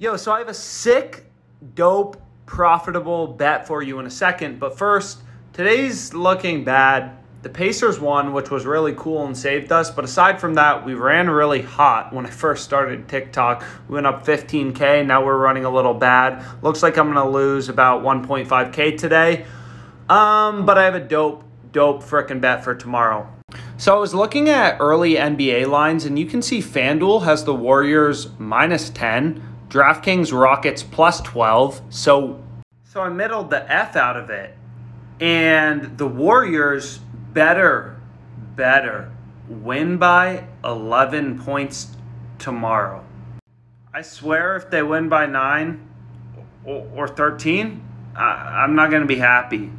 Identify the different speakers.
Speaker 1: Yo, so I have a sick, dope, profitable bet for you in a second. But first, today's looking bad. The Pacers won, which was really cool and saved us. But aside from that, we ran really hot when I first started TikTok. We went up 15K. Now we're running a little bad. Looks like I'm going to lose about 1.5K today. Um, but I have a dope, dope freaking bet for tomorrow. So I was looking at early NBA lines, and you can see FanDuel has the Warriors minus 10. DraftKings Rockets plus 12. So so I middled the F out of it. And the Warriors better better win by 11 points tomorrow. I swear if they win by 9 or 13, I'm not going to be happy.